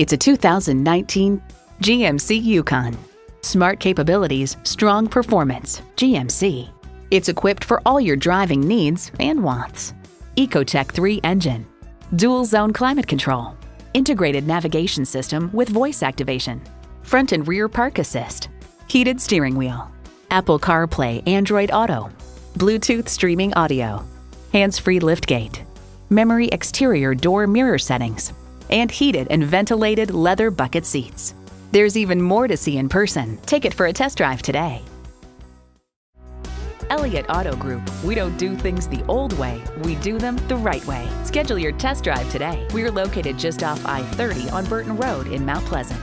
It's a 2019 GMC Yukon. Smart capabilities, strong performance. GMC. It's equipped for all your driving needs and wants. Ecotec 3 engine, dual zone climate control, integrated navigation system with voice activation, front and rear park assist, heated steering wheel, Apple CarPlay Android Auto, Bluetooth streaming audio, hands-free liftgate, memory exterior door mirror settings, and heated and ventilated leather bucket seats. There's even more to see in person. Take it for a test drive today. Elliott Auto Group. We don't do things the old way, we do them the right way. Schedule your test drive today. We're located just off I 30 on Burton Road in Mount Pleasant.